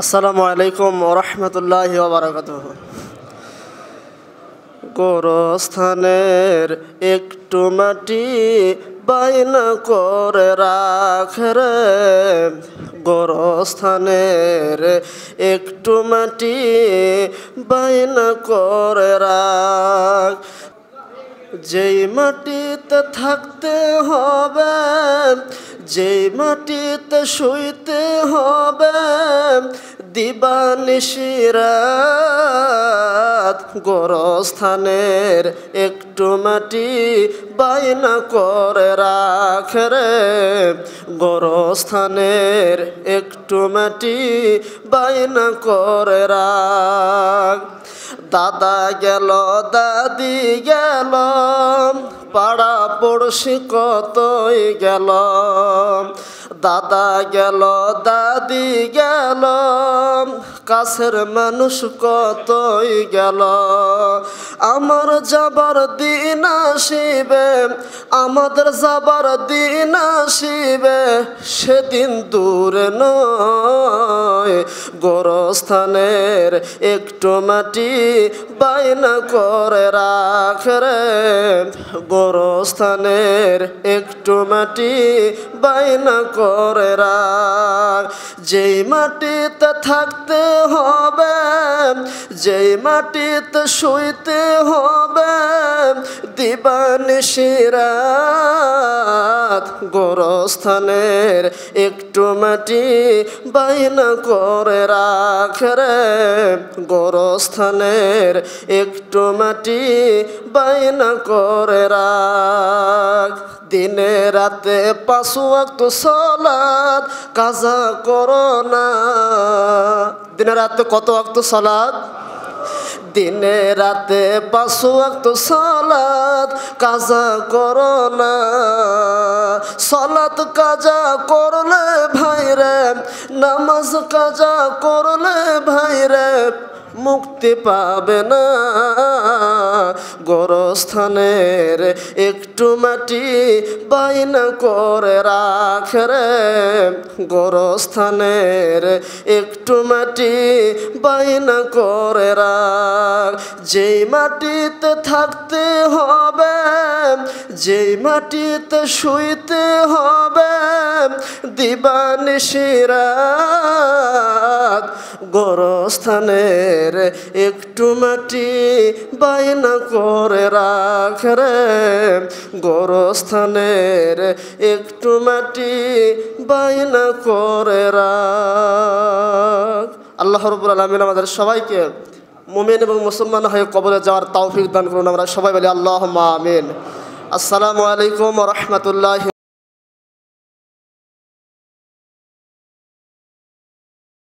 আসসালামু আলাইকুম ওরহমতুল্লাহ বারাকাত গোরস্থানের একটু মাটি বাইনা করে রাখ রে। গোরস্থানের একটু মাটি বাইনা করে রাখ। যেই মাটিতে থাকতে হবে, যেই মাটিতে শুইতে হবে দিবানিশিরাত গোরস্থানের একটু মাটি বাইনা করে রাখ রে। গরস্থানের একটু মাটি বাইনা করে রাখ। দাদা গেল, দাদি গেল, পাড়া পড়শি কতই গেল। দাদা গেল, দাদি গেল, কাছের মানুষ কতই গেল। আমার যাবার দিন আসিবে, আমাদের যাবার দিন আসিবে, সেদিন দূরে নয়। গোরস্থানের একটু মাটি বাইনা করে রাখ রে গোরস্থানের একটু মাটি বাইনা করে রাখ। যেই মাটিতে থাকতে হবে, যেই মাটিতে শুইতে হবে দিবানিশিরাত গোরস্থানের একটু মাটি বাইনা করে রাখ রে। গোরস্থানের একটু মাটি বাইনা করে রাখ। দিনে রাতে একটু সলাদ কাজা করো না। দিনে রাতে কত অক্ত সলাদ দিনে রাতে একটু সলাদ কাজা করো না। সলাত কাজা করলে ভাইরে নামাজ কাজা করলে ভাইরে মুক্তি পাবে না। গোরস্থানের একটু মাটি বাইনা করে রাখ রে। গোরস্থানের একটু মাটি বাইনা করে রাখ। যেই মাটিতে থাকতে হবে, যেই মাটিতে শুইতে হবে দিবানিশিরাত গোরস্থানের একটু মাটি বাইনা করে রাখ রে। গোরস্থানের একটু মাটি বাইনা করে রাখ। আল্লাহ রবুল আলমিন আমাদের সবাইকে মোমেন এবং মুসলমান হয়ে কবরে যাওয়ার তৌফিক দান করুন। আমরা সবাই বলি আল্লাহ আমিন। আসসালামু আলাইকুম রহমতুল্লাহ